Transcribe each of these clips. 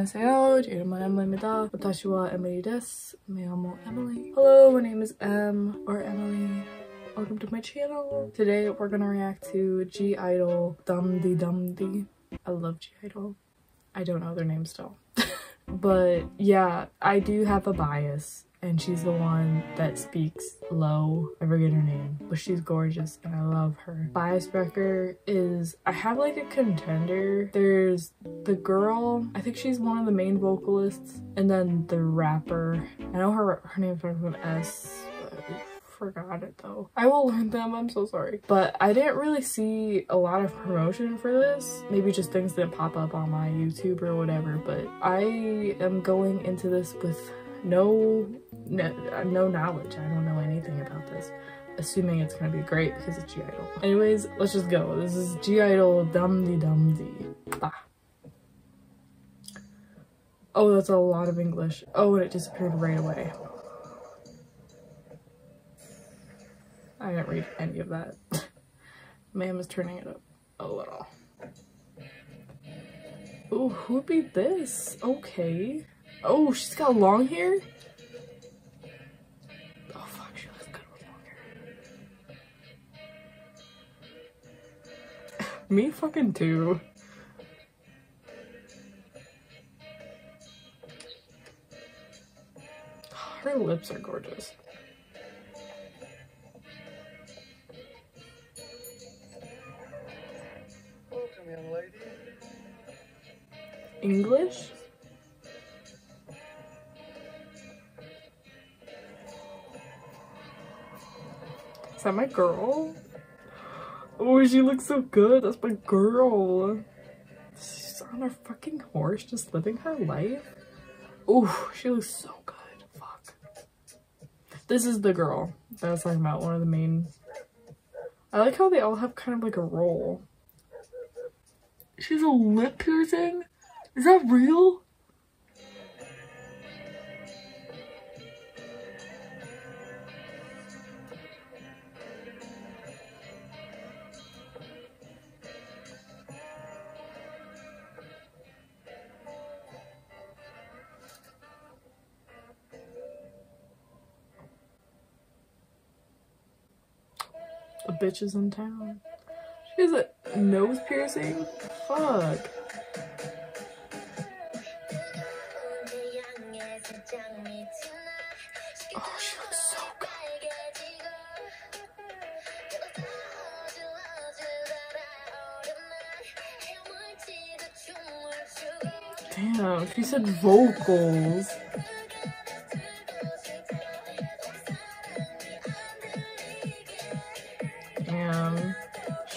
안녕하세요. 이름은 엠블입니다. 다시와 에밀리 데스 Me amo Emily. Hello my name is Em or Emily. Welcome to my channel. Today we're gonna react to G-Idol Dumdi Dumdi I love G-Idol I don't know their name still but yeah I do have a bias and she's the one that speaks low. I forget her name, but she's gorgeous and I love her. Bias Wrecker is, I have like a contender. There's the girl, I think she's one of the main vocalists, and then the rapper. I know her, her name starts with an S, forgot it though. I will learn them, I'm so sorry. But I didn't really see a lot of promotion for this. Maybe just things that pop up on my YouTube or whatever, but I am going into this with no, no, uh, no knowledge. I don't know anything about this. Assuming it's gonna be great because it's G Idol. Anyways, let's just go. This is G Idol Dumdi Dumdi. Bah. Oh, that's a lot of English. Oh, and it disappeared right away. I didn't read any of that. Ma'am is turning it up a little. Oh, who beat this? Okay. Oh, she's got long hair? Oh fuck, she looks good with long hair. Me fucking too. Her lips are gorgeous. Welcome, young lady. English? Is that my girl? Oh, she looks so good. That's my girl. She's on her fucking horse, just living her life. Oh, she looks so good. Fuck. This is the girl that I was talking about, one of the main. I like how they all have kind of like a role. She's a lip piercing? Is that real? A bitch is in town. She has a nose piercing? Fuck. Oh, she looks so good. Damn, she said vocals.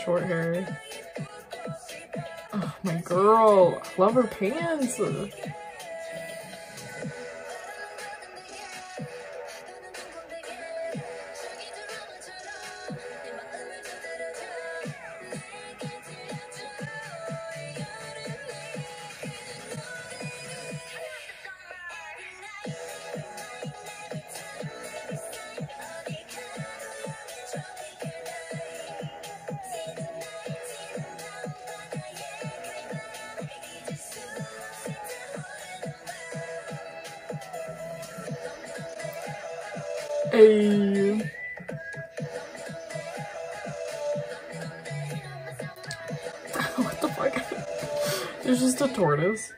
Short hair. Oh, my girl. Love her pants. Hey. what the fuck? It's just a tortoise.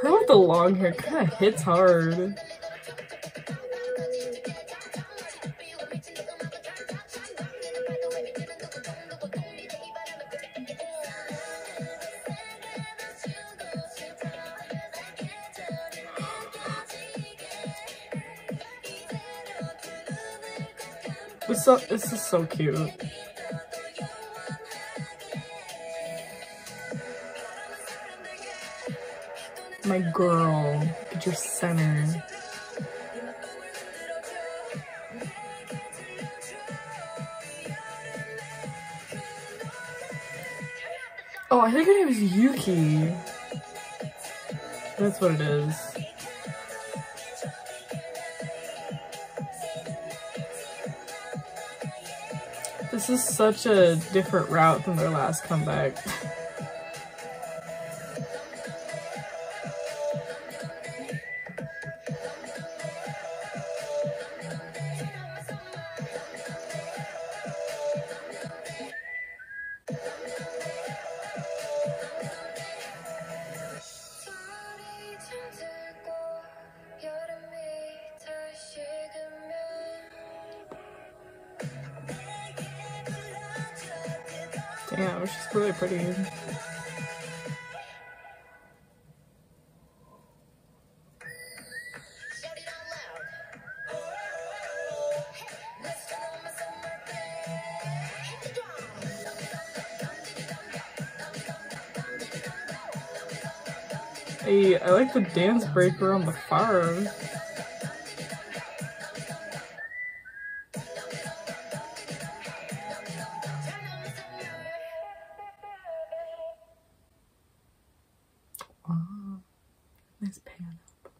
Her with the long hair kind of hits hard. This, so, this is so cute. My girl, get your center. Oh, I think her name is Yuqi. That's what it is. This is such a different route than their last comeback. Damn, she's really pretty. I like the dance breaker on the farm. Oh, nice pan up.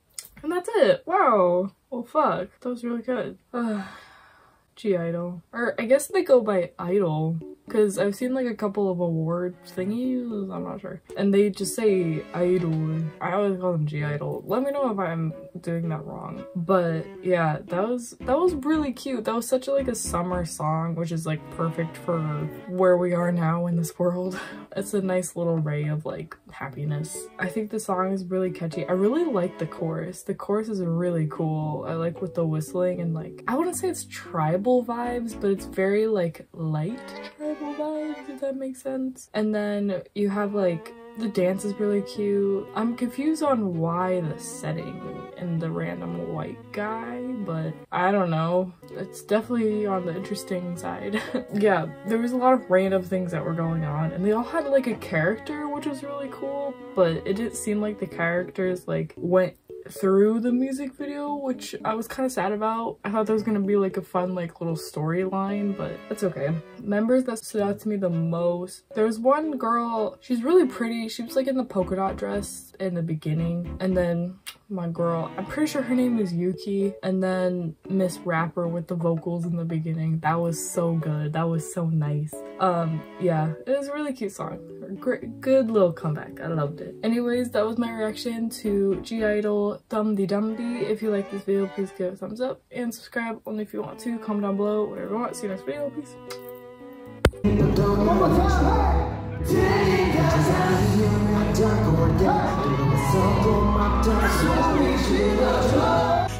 And that's it. Wow. Well, fuck. That was really good. (G)I-DLE. Or I guess they go by Idol because I've seen like a couple of award thingies, I'm not sure. And they just say idol. I always call them G-idol. Let me know if I'm doing that wrong. But yeah, that was that was really cute. That was such a, like a summer song, which is like perfect for where we are now in this world. It's a nice little ray of like happiness. I think the song is really catchy. I really like the chorus. The chorus is really cool. I like with the whistling and like, I wouldn't say it's tribal vibes, but it's very like light tribal vibes, if that makes sense. And then you have like the dance is really cute. I'm confused on why the setting and the random white guy, but I don't know. It's definitely on the interesting side. yeah, there was a lot of random things that were going on and they all had like a character, which was really cool, but it didn't seem like the characters like went through the music video, which I was kind of sad about. I thought there was gonna be like a fun like little storyline, but it's okay. Members that stood out to me the most, there was one girl, she's really pretty. She was like in the polka dot dress in the beginning, and then my girl, I'm pretty sure her name is Yuqi, and then Miss Rapper with the vocals in the beginning. That was so good. That was so nice. Um, yeah, it was a really cute song. Great, good little comeback. I loved it. Anyways, that was my reaction to G-Idol Dumdi Dumdi. If you like this video, please give it a thumbs up and subscribe only if you want to. Comment down below, whatever you want. See you next video. Peace. 走过漫长，所必去的。